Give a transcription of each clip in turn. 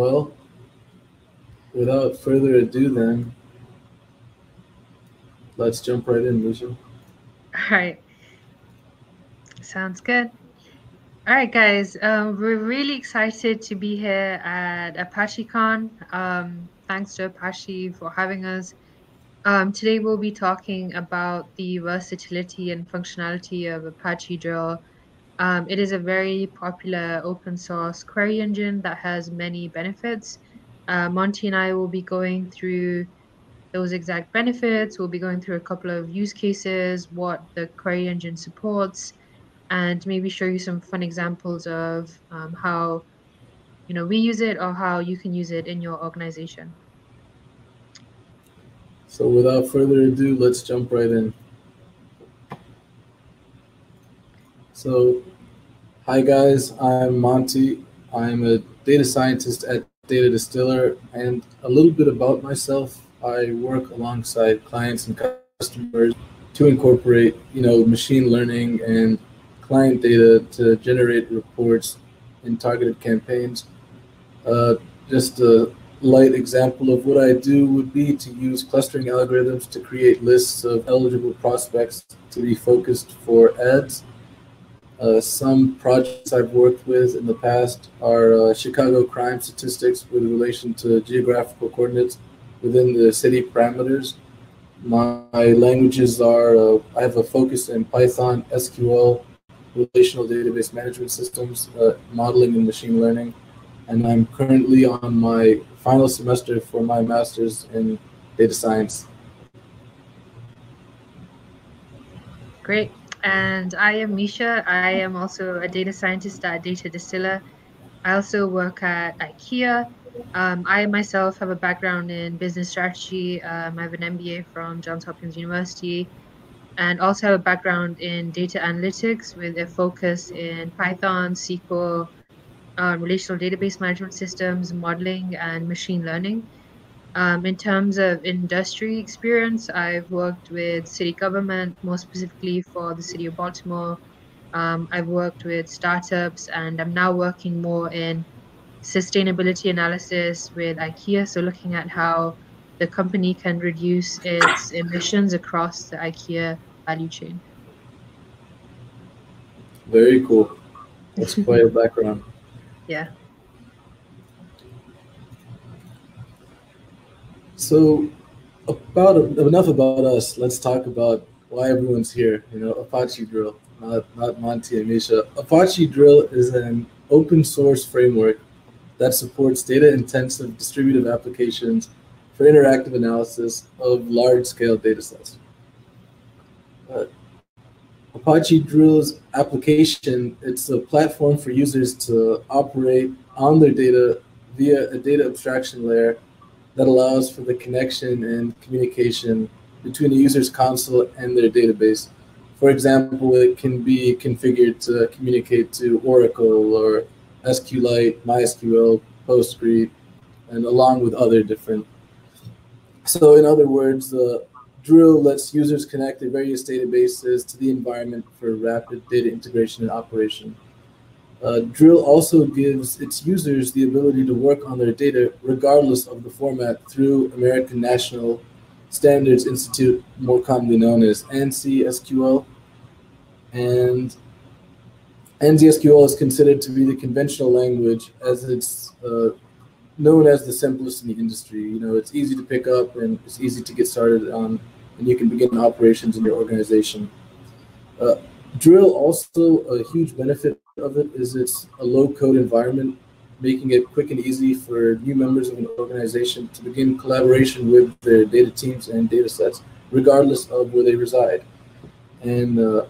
Well, without further ado, then let's jump right in, Lucia. All right. Sounds good. All right, guys. Um, we're really excited to be here at ApacheCon. Um, thanks to Apache for having us. Um, today we'll be talking about the versatility and functionality of Apache Drill. Um, it is a very popular open source query engine that has many benefits. Uh, Monty and I will be going through those exact benefits. We'll be going through a couple of use cases, what the query engine supports, and maybe show you some fun examples of um, how you know we use it or how you can use it in your organization. So without further ado, let's jump right in. So, hi guys, I'm Monty. I'm a data scientist at DataDistillr, and a little bit about myself. I work alongside clients and customers to incorporate, you know, machine learning and client data to generate reports in targeted campaigns. Uh, just a light example of what I do would be to use clustering algorithms to create lists of eligible prospects to be focused for ads. Uh, some projects I've worked with in the past are uh, Chicago crime statistics with relation to geographical coordinates within the city parameters. My languages are, uh, I have a focus in Python, SQL, relational database management systems, uh, modeling and machine learning. And I'm currently on my final semester for my master's in data science. Great. And I am Misha. I am also a data scientist at DataDistillr. I also work at IKEA. Um, I myself have a background in business strategy. Um, I have an MBA from Johns Hopkins University and also have a background in data analytics with a focus in Python, SQL, um, relational database management systems, modeling, and machine learning. Um, in terms of industry experience, I've worked with city government, more specifically for the city of Baltimore. Um, I've worked with startups, and I'm now working more in sustainability analysis with IKEA. So, looking at how the company can reduce its emissions across the IKEA value chain. Very cool. That's quite a background. Yeah. So, about enough about us. Let's talk about why everyone's here. You know, Apache Drill, not not Monty and Misha. Apache Drill is an open source framework that supports data intensive distributed applications for interactive analysis of large-scale datasets. Uh, Apache Drill's application, it's a platform for users to operate on their data via a data abstraction layer that allows for the connection and communication between the user's console and their database. For example, it can be configured to communicate to Oracle or SQLite, MySQL, Postgre, and along with other different so in other words, the drill lets users connect their various databases to the environment for rapid data integration and operation. Uh, drill also gives its users the ability to work on their data regardless of the format through American National Standards Institute, more commonly known as ANSI SQL. And ANSI SQL is considered to be the conventional language as it's uh, known as the simplest in the industry. You know, it's easy to pick up and it's easy to get started on, and you can begin operations in your organization. Uh, Drill also a huge benefit of it is it's a low-code environment, making it quick and easy for new members of an organization to begin collaboration with their data teams and data sets, regardless of where they reside. And uh,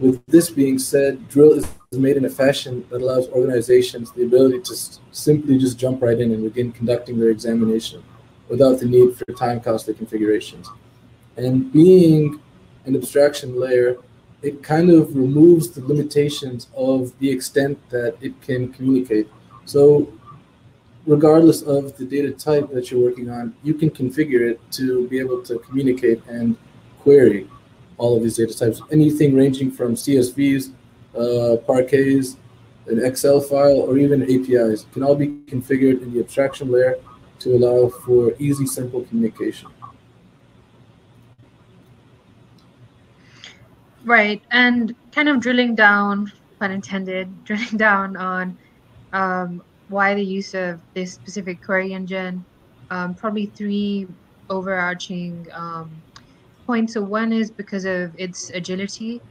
with this being said, Drill is made in a fashion that allows organizations the ability to simply just jump right in and begin conducting their examination without the need for time costly configurations. And being an abstraction layer, it kind of removes the limitations of the extent that it can communicate. So regardless of the data type that you're working on, you can configure it to be able to communicate and query all of these data types. Anything ranging from CSVs, uh, parquets, an Excel file, or even APIs can all be configured in the abstraction layer to allow for easy, simple communication. Right, and kind of drilling down, pun intended, drilling down on um, why the use of this specific query engine. Um, probably three overarching um, points. So one is because of its agility.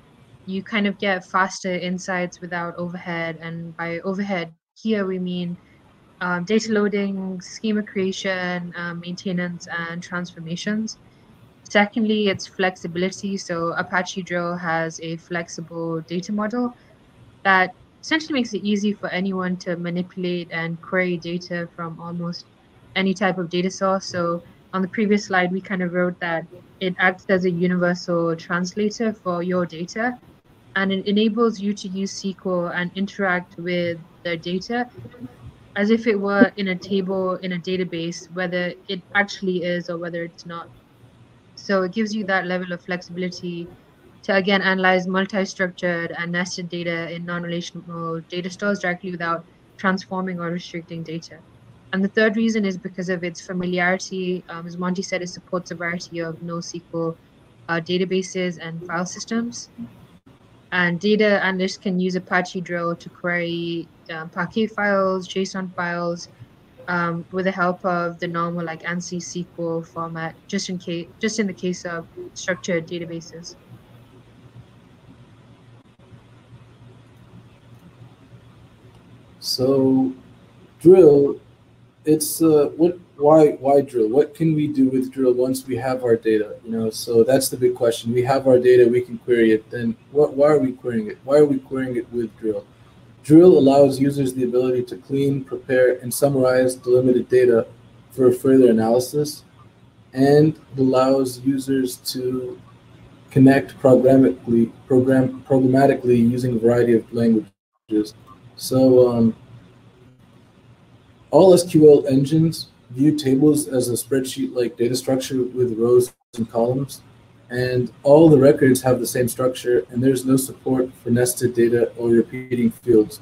You kind of get faster insights without overhead, and by overhead here we mean um, data loading, schema creation, um, maintenance, and transformations. Secondly, it's flexibility. So Apache Drill has a flexible data model that essentially makes it easy for anyone to manipulate and query data from almost any type of data source. So on the previous slide, we kind of wrote that it acts as a universal translator for your data, and it enables you to use SQL and interact with the data as if it were in a table in a database, whether it actually is or whether it's not. So it gives you that level of flexibility to again analyze multi-structured and nested data in non-relational data stores directly without transforming or restricting data. And the third reason is because of its familiarity. Um, as Monty said, it supports a variety of NoSQL uh, databases and file systems. And data analysts can use Apache Drill to query um, Parquet files, JSON files, um, with the help of the normal like ANSI SQL format, just in case, just in the case of structured databases. So, drill, it's uh, what why why drill? What can we do with drill once we have our data? You know, so that's the big question. We have our data, we can query it. Then what? Why are we querying it? Why are we querying it with drill? Drill allows users the ability to clean, prepare, and summarize delimited data for further analysis, and allows users to connect programmatically, program programmatically using a variety of languages. So um, all SQL engines view tables as a spreadsheet-like data structure with rows and columns, and all the records have the same structure, and there's no support for nested data or repeating fields.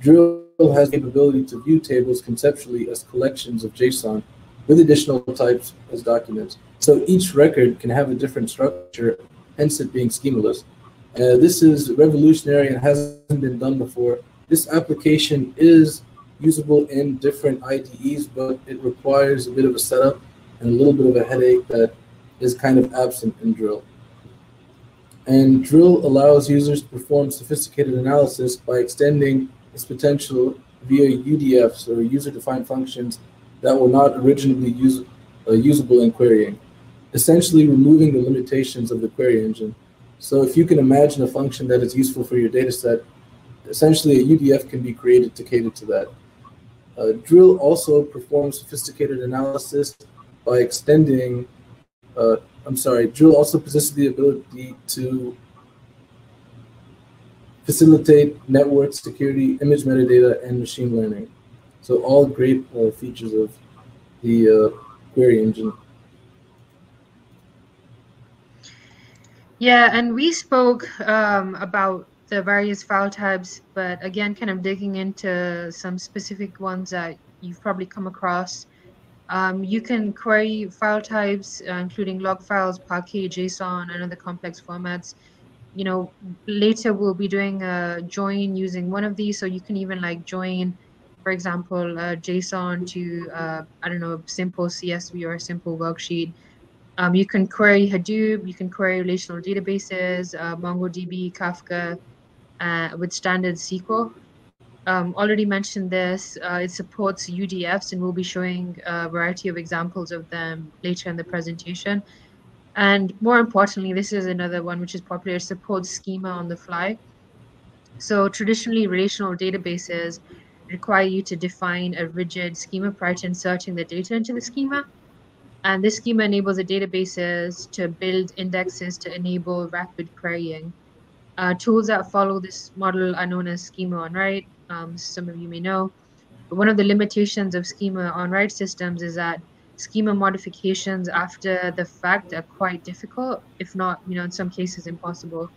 Drill has the capability to view tables conceptually as collections of JSON with additional types as documents. So each record can have a different structure, hence it being schemaless. Uh, this is revolutionary and hasn't been done before. This application is usable in different IDEs, but it requires a bit of a setup and a little bit of a headache that is kind of absent in Drill. And Drill allows users to perform sophisticated analysis by extending its potential via UDFs or user-defined functions that were not originally use, uh, usable in querying, essentially removing the limitations of the query engine. So if you can imagine a function that is useful for your data set, essentially a UDF can be created to cater to that. Uh, Drill also performs sophisticated analysis by extending, uh, I'm sorry, Drill also possesses the ability to facilitate network security, image metadata, and machine learning. So all great uh, features of the uh, query engine. Yeah, and we spoke um, about the various file types, but again, kind of digging into some specific ones that you've probably come across. Um, you can query file types, uh, including log files, Parquet, JSON, and other complex formats. You know, later we'll be doing a join using one of these, so you can even like join, for example, JSON to uh, I don't know, simple CSV or a simple worksheet. Um, you can query Hadoop, you can query relational databases, uh, MongoDB, Kafka, uh, with standard SQL. Um, already mentioned this, uh, it supports UDFs and we'll be showing a variety of examples of them later in the presentation. And more importantly, this is another one which is popular, it supports schema on the fly. So traditionally relational databases require you to define a rigid schema prior to inserting the data into the schema. And this schema enables the databases to build indexes to enable rapid querying. Uh, tools that follow this model are known as schema on write. Um, some of you may know. One of the limitations of schema on write systems is that schema modifications after the fact are quite difficult, if not, you know, in some cases impossible.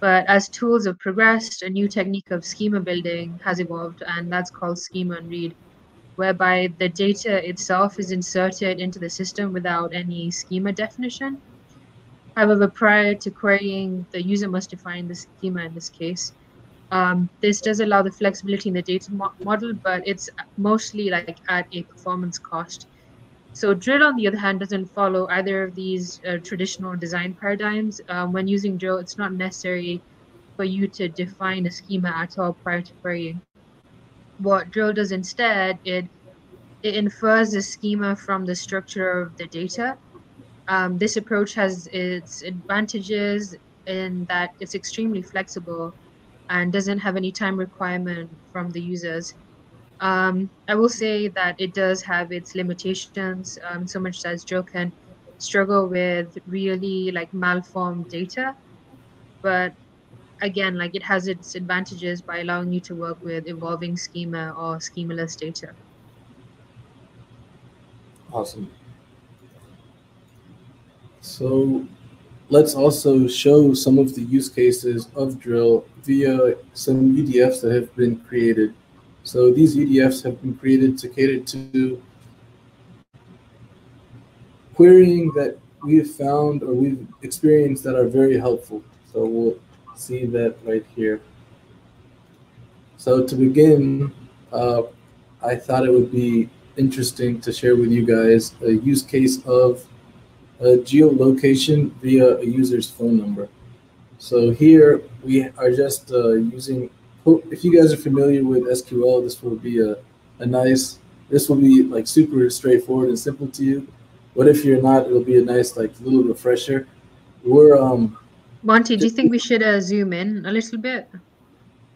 But as tools have progressed, a new technique of schema building has evolved, and that's called schema and read, whereby the data itself is inserted into the system without any schema definition. However, prior to querying, the user must define the schema in this case. Um, this does allow the flexibility in the data mo model, but it's mostly like at a performance cost. So drill, on the other hand, doesn't follow either of these uh, traditional design paradigms. Um, when using drill, it's not necessary for you to define a schema at all prior to querying. What drill does instead, it it infers the schema from the structure of the data. Um, this approach has its advantages in that it's extremely flexible and doesn't have any time requirement from the users. Um, I will say that it does have its limitations, um, so much as Joe can struggle with really like malformed data. But again, like it has its advantages by allowing you to work with evolving schema or schemaless data. Awesome. So let's also show some of the use cases of drill via some UDFs that have been created. So these UDFs have been created to cater to querying that we've found or we've experienced that are very helpful. So we'll see that right here. So to begin, uh, I thought it would be interesting to share with you guys a use case of a geolocation via a user's phone number. So here we are just uh, using, if you guys are familiar with SQL, this will be a, a nice, this will be like super straightforward and simple to you. But if you're not, it'll be a nice like little refresher. We're um. Monty, do you think we should uh, zoom in a little bit?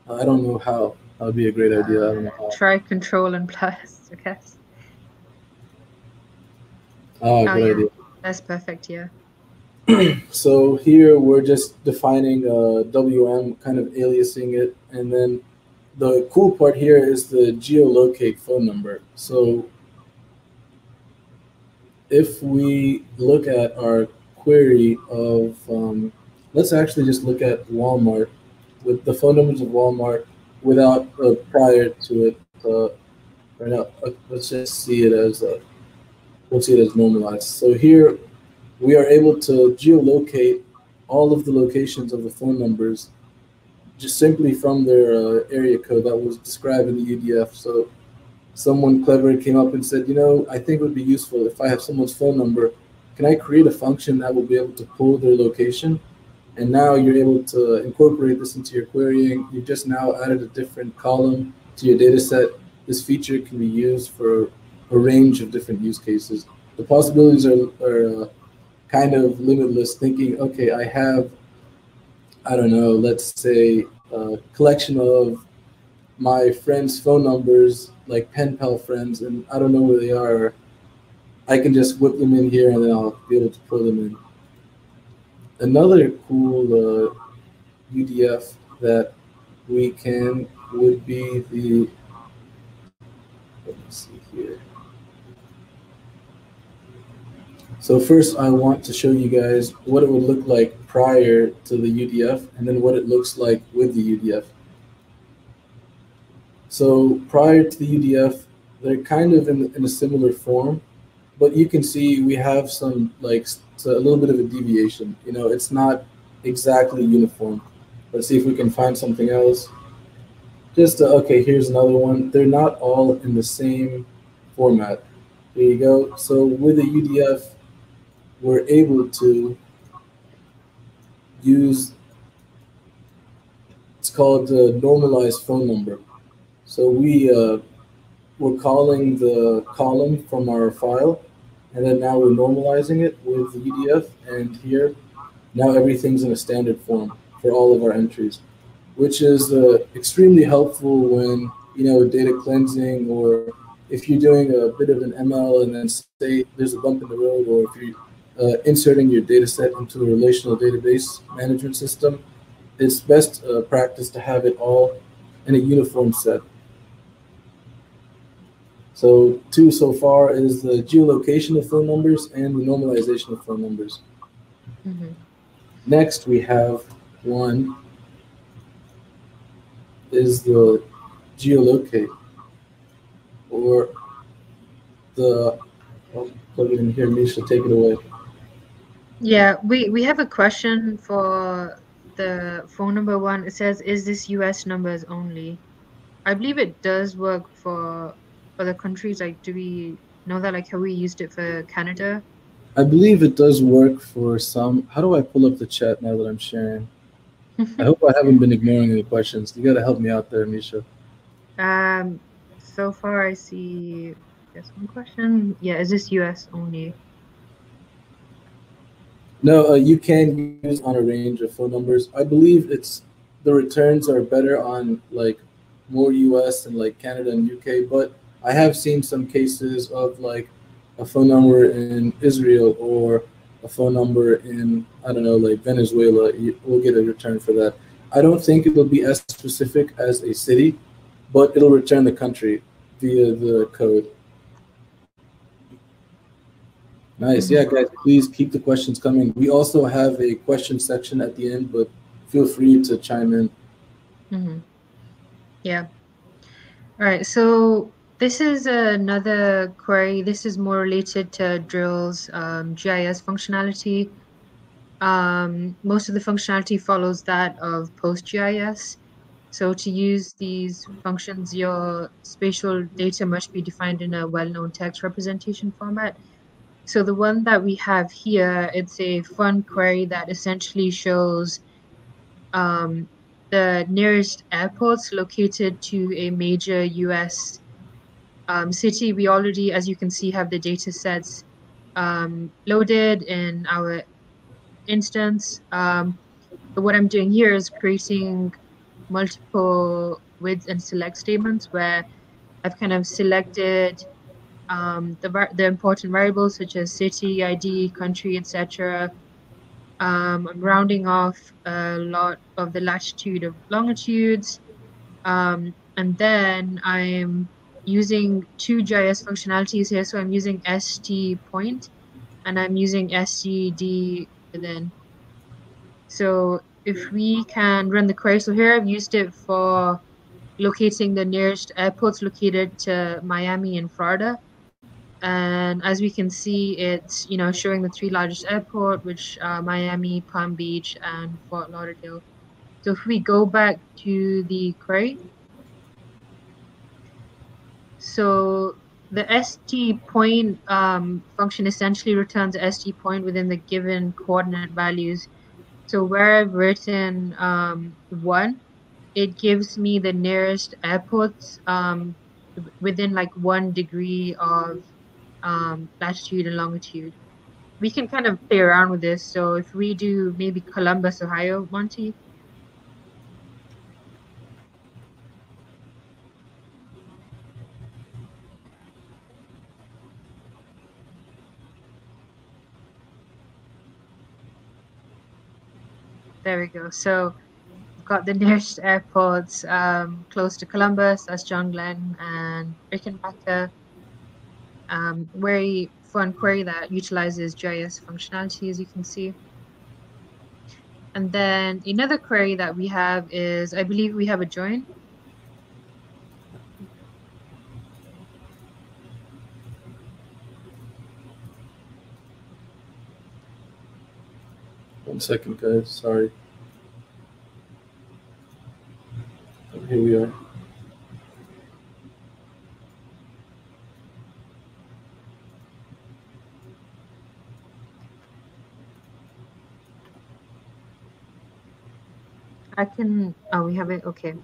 I don't know how. That would be a great idea. I don't know how. Try Control and plus, okay. Oh, oh good yeah. idea. That's perfect. Yeah. so here we're just defining uh, WM, kind of aliasing it, and then the cool part here is the geolocate phone number. So if we look at our query of, um, let's actually just look at Walmart with the phone numbers of Walmart without uh, prior to it. Uh, right now, let's just see it as a, we'll see it as normalized. So here we are able to geolocate all of the locations of the phone numbers just simply from their uh, area code that was described in the UDF. So someone clever came up and said, you know, I think it would be useful if I have someone's phone number, can I create a function that will be able to pull their location? And now you're able to incorporate this into your querying. You just now added a different column to your data set. This feature can be used for a range of different use cases. The possibilities are, are uh, kind of limitless, thinking, okay, I have, I don't know, let's say a collection of my friends' phone numbers, like pen pal friends, and I don't know where they are. I can just whip them in here and then I'll be able to pull them in. Another cool uh, UDF that we can would be the, let me see here. So first I want to show you guys what it would look like prior to the UDF and then what it looks like with the UDF. So prior to the UDF, they're kind of in, in a similar form, but you can see we have some like a little bit of a deviation. You know, it's not exactly uniform. Let's see if we can find something else. Just, uh, okay, here's another one. They're not all in the same format. There you go. So with the UDF, we're able to use it's called the normalized phone number. So we uh, we're calling the column from our file, and then now we're normalizing it with the UDF. And here, now everything's in a standard form for all of our entries, which is uh, extremely helpful when you know data cleansing or if you're doing a bit of an ML and then say there's a bump in the road, or if you uh, inserting your data set into a relational database management system, it's best uh, practice to have it all in a uniform set. So two so far is the geolocation of phone numbers and the normalization of phone numbers. Mm -hmm. Next, we have one is the geolocate or the I'll plug it in here. Misha, take it away. Yeah, we, we have a question for the phone number one. It says, is this US numbers only? I believe it does work for other countries. Like, do we know that? Like, have we used it for Canada? I believe it does work for some. How do I pull up the chat now that I'm sharing? I hope I haven't been ignoring any questions. You got to help me out there, Misha. Um, so far I see there's one question. Yeah, is this US only? No, uh, you can use on a range of phone numbers. I believe it's the returns are better on like more US and like Canada and UK, but I have seen some cases of like a phone number in Israel or a phone number in I don't know like Venezuela. We'll get a return for that. I don't think it will be as specific as a city, but it'll return the country via the code. Nice. Yeah, guys, please keep the questions coming. We also have a question section at the end, but feel free to chime in. Mm-hmm. Yeah. All right. So this is another query. This is more related to Drill's um, GIS functionality. Um, most of the functionality follows that of PostGIS. So to use these functions, your spatial data must be defined in a well-known text representation format. So the one that we have here, it's a fun query that essentially shows um, the nearest airports located to a major US um, city. We already, as you can see, have the data sets um, loaded in our instance. Um, but what I'm doing here is creating multiple with and select statements where I've kind of selected um, the, the important variables such as city, ID, country, etc. Um, I'm rounding off a lot of the latitude of longitudes. Um, and then I'm using two GIS functionalities here. So I'm using ST point and I'm using STD within. So if we can run the query, so here I've used it for locating the nearest airports located to Miami and Florida and as we can see it's you know showing the three largest airport which are miami palm beach and fort lauderdale. So if we go back to the query so the st point um, function essentially returns st point within the given coordinate values. So where i've written um, one it gives me the nearest airports um, within like one degree of um, latitude and longitude. We can kind of play around with this. So if we do maybe Columbus, Ohio, Monty. There we go. So we've got the nearest airports um, close to Columbus, that's John Glenn and Rickenbacker um, very fun query that utilizes GIS functionality, as you can see. And then another query that we have is, I believe we have a join. One second, guys. Sorry. Here we are. I can, oh, we have it, okay.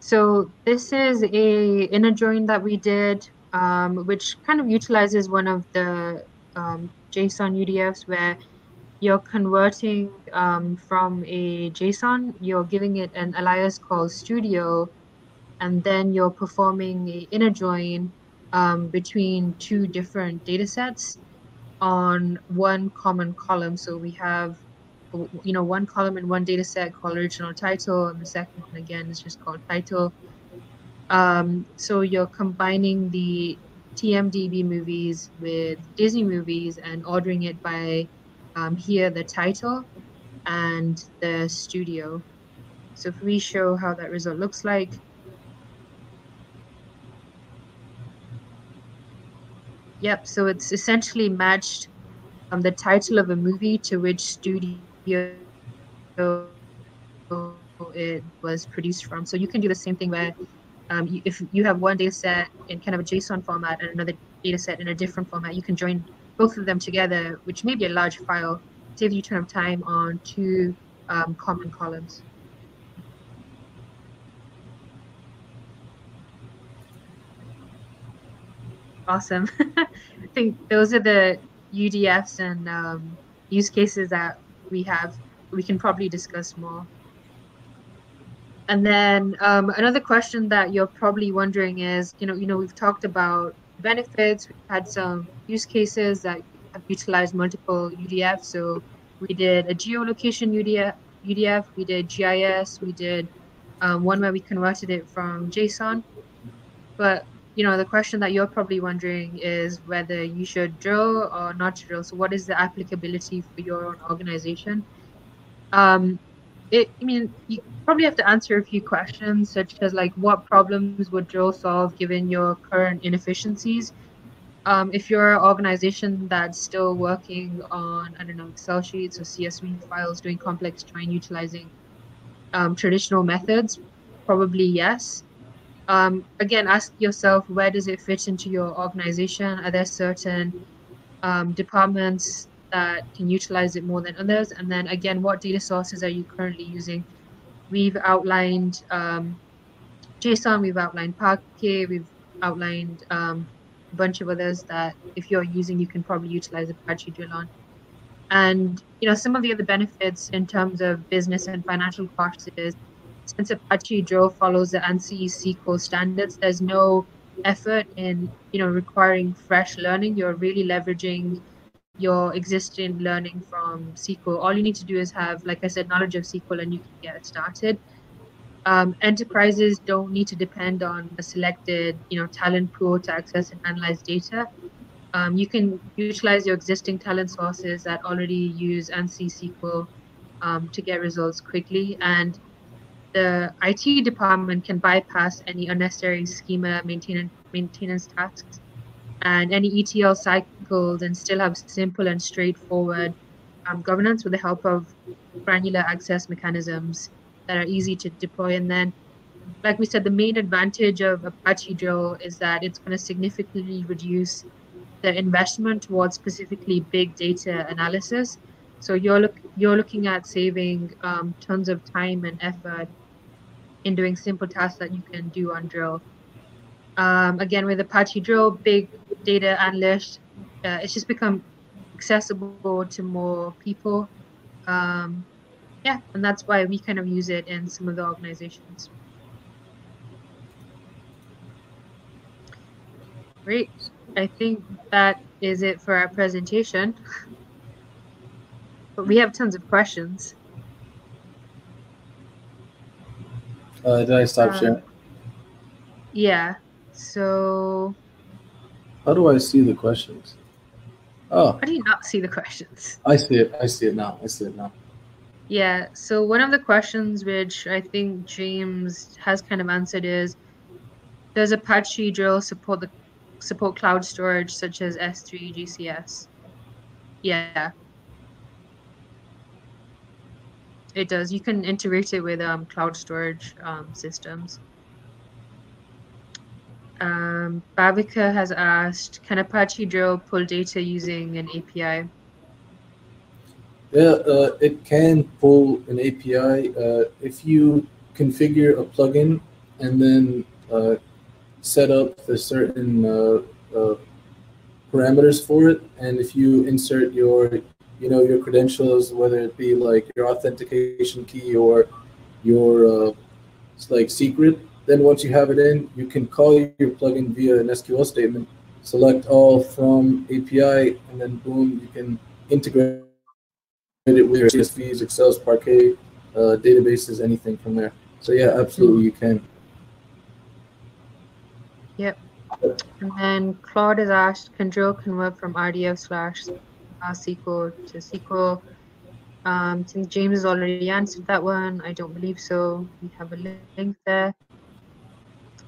So this is a inner join that we did, um, which kind of utilizes one of the um, JSON UDFs where you're converting um, from a JSON, you're giving it an alias called studio, and then you're performing a inner join um, between two different data sets on one common column. So we have you know, one column in one data set called original title, and the second one again is just called title. Um, so you're combining the TMDB movies with Disney movies and ordering it by um, here the title and the studio. So if we show how that result looks like, Yep, so it's essentially matched um, the title of a movie to which studio it was produced from. So you can do the same thing where um, if you have one data set in kind of a JSON format and another data set in a different format, you can join both of them together, which may be a large file, saves you ton of time on two um, common columns. Awesome. I think those are the UDFs and um, use cases that we have. We can probably discuss more. And then um, another question that you're probably wondering is, you know, you know, we've talked about benefits. We've had some use cases that have utilized multiple UDFs. So we did a geolocation UDF, UDF we did GIS, we did um, one where we converted it from JSON. But you know, the question that you're probably wondering is whether you should drill or not drill. So what is the applicability for your own organization? Um, it, I mean, you probably have to answer a few questions, such as like, what problems would drill solve given your current inefficiencies? Um, if you're an organization that's still working on, I don't know, Excel sheets or CSV files, doing complex join utilizing um, traditional methods, probably yes. Um, again, ask yourself where does it fit into your organization? Are there certain um, departments that can utilize it more than others? And then again, what data sources are you currently using? We've outlined um, JSON, we've outlined Parquet, we've outlined um, a bunch of others that if you're using, you can probably utilize Apache Drill on. And you know, some of the other benefits in terms of business and financial costs is since Apache Drill follows the ANSI SQL standards, there's no effort in you know requiring fresh learning. You're really leveraging your existing learning from SQL. All you need to do is have, like I said, knowledge of SQL, and you can get started. Um, enterprises don't need to depend on a selected, you know, talent pool to access and analyze data. Um, you can utilize your existing talent sources that already use ANSI SQL um, to get results quickly. And the IT department can bypass any unnecessary schema maintenance maintenance tasks and any ETL cycles and still have simple and straightforward um, governance with the help of granular access mechanisms that are easy to deploy. And then, like we said, the main advantage of Apache Drill is that it's going to significantly reduce the investment towards specifically big data analysis. So you're look you're looking at saving um, tons of time and effort in doing simple tasks that you can do on Drill. Um, again, with Apache Drill, big data analyst, uh, it's just become accessible to more people. Um, yeah, and that's why we kind of use it in some of the organizations. Great. I think that is it for our presentation. But we have tons of questions. Uh, did I stop um, sharing? Yeah. So. How do I see the questions? Oh. How do you not see the questions? I see it. I see it now. I see it now. Yeah. So one of the questions which I think James has kind of answered is, does Apache Drill support the support cloud storage such as S3 GCS? Yeah. It does. You can integrate it with um, cloud storage um, systems. Um, Bhavika has asked, can Apache Drill pull data using an API? Yeah, uh, it can pull an API uh, if you configure a plugin and then uh, set up the certain uh, uh, parameters for it. And if you insert your you know your credentials, whether it be like your authentication key or your uh, like secret. Then once you have it in, you can call your plugin via an SQL statement, select all from API, and then boom, you can integrate it with your CSVs, Excel, Parquet, uh, databases, anything from there. So yeah, absolutely, you can. Yep. And then Claude has asked, can drill convert from RDF slash uh, SQL to SQL. Um, think James has already answered that one. I don't believe so. We have a link there.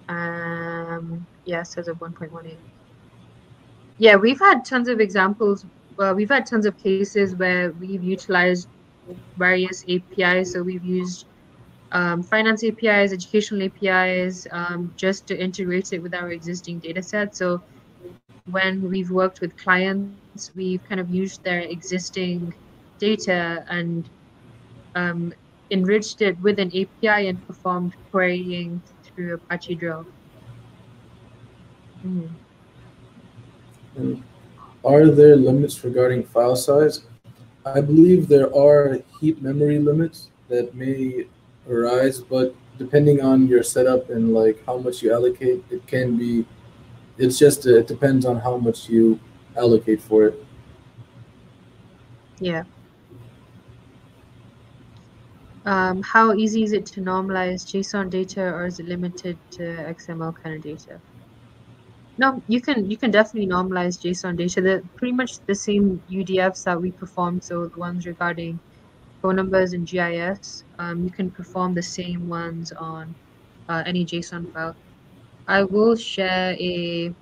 Um, yeah, says of 1.18. Yeah, we've had tons of examples. Well, we've had tons of cases where we've utilized various APIs. So we've used um, finance APIs, educational APIs, um, just to integrate it with our existing data set. So when we've worked with clients, we've kind of used their existing data and um, enriched it with an API and performed querying through Apache Drill. Mm. And are there limits regarding file size? I believe there are heap memory limits that may arise, but depending on your setup and like how much you allocate, it can be. It's just it depends on how much you allocate for it. Yeah. Um, how easy is it to normalize JSON data, or is it limited to XML kind of data? No, you can you can definitely normalize JSON data. They're pretty much the same UDFs that we perform. So the ones regarding phone numbers and GIS, um, you can perform the same ones on uh, any JSON file. I will share a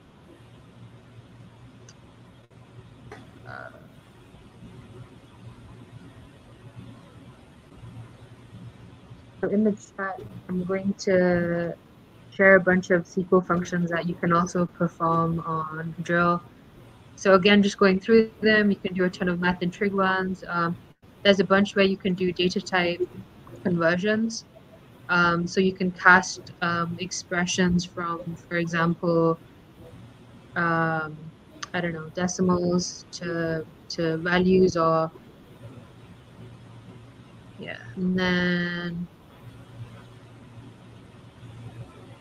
in the chat, I'm going to share a bunch of SQL functions that you can also perform on drill. So again, just going through them, you can do a ton of math and trig ones. Um, there's a bunch where you can do data type conversions. Um, so you can cast um, expressions from, for example, um, I don't know, decimals to to values or yeah, and then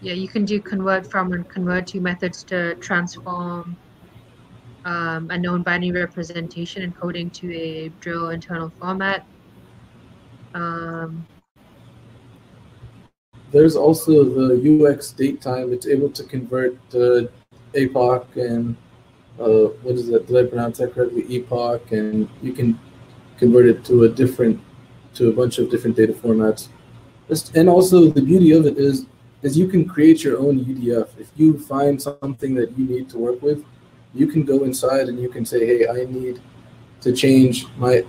yeah, you can do convert from and convert to methods to transform um, a known binary representation encoding to a drill internal format. Um, There's also the UX date time. It's able to convert uh, APOC and uh, what is that? Did I pronounce that correctly? Epoch, and you can convert it to a different, to a bunch of different data formats. And also the beauty of it is is you can create your own UDF. If you find something that you need to work with, you can go inside and you can say, hey, I need to change my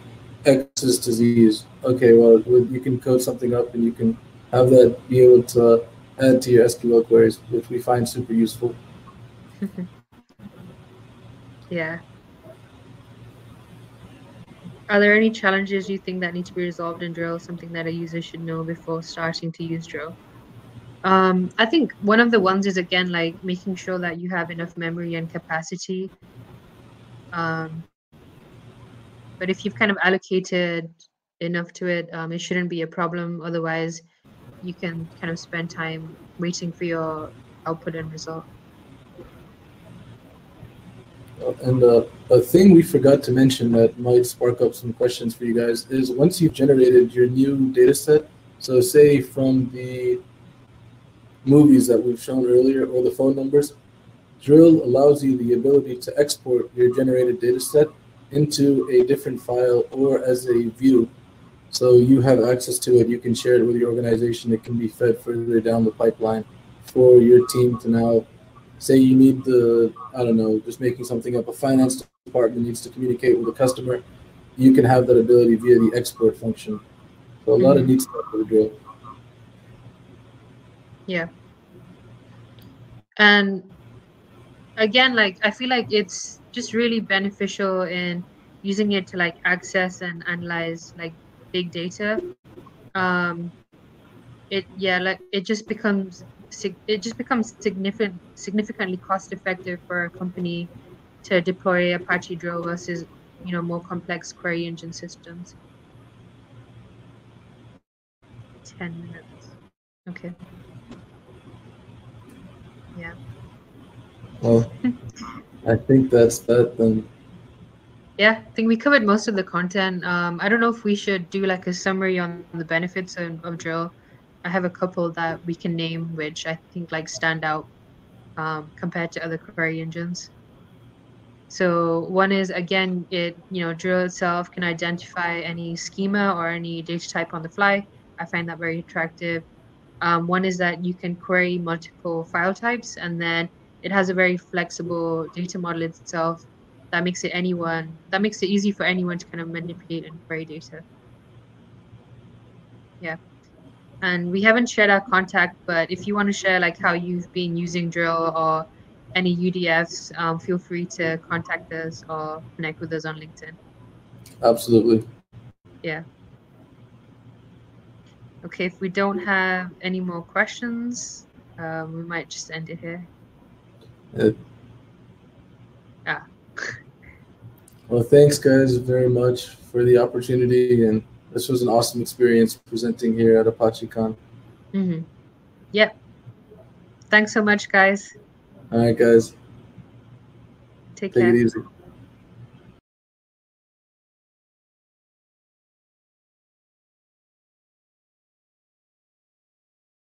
X's Z's. Okay, well, you can code something up and you can have that be able to add to your SQL queries, which we find super useful. yeah. Are there any challenges you think that need to be resolved in Drill, something that a user should know before starting to use Drill? Um, I think one of the ones is again like making sure that you have enough memory and capacity. Um, but if you've kind of allocated enough to it, um, it shouldn't be a problem. Otherwise, you can kind of spend time waiting for your output and result. And uh, a thing we forgot to mention that might spark up some questions for you guys is once you've generated your new data set, so say from the movies that we've shown earlier or the phone numbers, Drill allows you the ability to export your generated data set into a different file or as a view. So you have access to it. You can share it with your organization. It can be fed further down the pipeline for your team to now say you need the, I don't know, just making something up, a finance department needs to communicate with a customer. You can have that ability via the export function. So a lot of mm-hmm. neat stuff with Drill. Yeah and again like i feel like it's just really beneficial in using it to like access and analyze like big data. Um it yeah like it just becomes it just becomes significant significantly cost effective for a company to deploy apache drill versus you know more complex query engine systems. 10 minutes. Okay yeah. Well, I think that's that then. Yeah, I think we covered most of the content. Um, I don't know if we should do like a summary on the benefits of, of drill. I have a couple that we can name, which I think like stand out um, compared to other query engines. So one is again, it you know drill itself can identify any schema or any data type on the fly. I find that very attractive. Um, one is that you can query multiple file types, and then it has a very flexible data model itself that makes it anyone that makes it easy for anyone to kind of manipulate and query data. Yeah. And we haven't shared our contact, but if you want to share like how you've been using Drill or any UDFs, um, feel free to contact us or connect with us on LinkedIn. Absolutely. Yeah. Okay, if we don't have any more questions, um, we might just end it here. Uh, yeah. well, thanks, guys, very much for the opportunity, and this was an awesome experience presenting here at ApacheCon. Mm-hmm. Yep. Thanks so much, guys. All right, guys. Take, Take care. it easy.